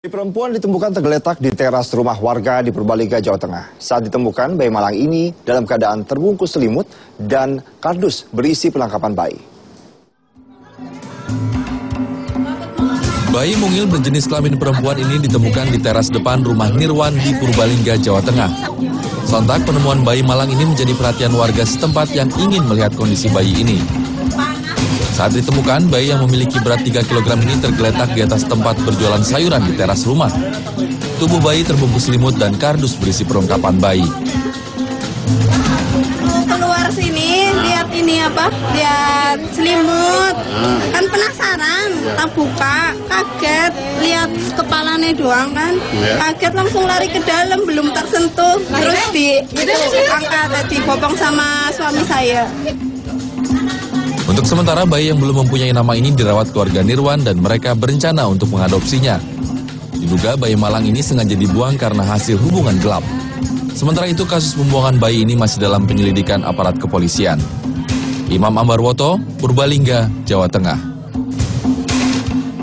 Perempuan ditemukan tergeletak di teras rumah warga di Purbalingga, Jawa Tengah. Saat ditemukan, bayi malang ini dalam keadaan terbungkus selimut dan kardus berisi penangkapan bayi. Bayi mungil berjenis kelamin perempuan ini ditemukan di teras depan rumah Nirwan di Purbalingga, Jawa Tengah. Sontak penemuan bayi malang ini menjadi perhatian warga setempat yang ingin melihat kondisi bayi ini. Saat ditemukan, bayi yang memiliki berat 3 kg ini tergeletak di atas tempat berjualan sayuran di teras rumah. Tubuh bayi terbungkus selimut dan kardus berisi perlengkapan bayi. keluar sini lihat ini apa? Lihat selimut. Kan penasaran tak buka kaget. Lihat kepalanya doang kan? Kaget langsung lari ke dalam belum tersentuh. Terus di itu angkat dibopong sama suami saya sementara, bayi yang belum mempunyai nama ini dirawat keluarga Nirwan dan mereka berencana untuk mengadopsinya. Diduga bayi malang ini sengaja dibuang karena hasil hubungan gelap. Sementara itu, kasus pembuangan bayi ini masih dalam penyelidikan aparat kepolisian. Imam Ambarwoto, Purbalingga, Jawa Tengah.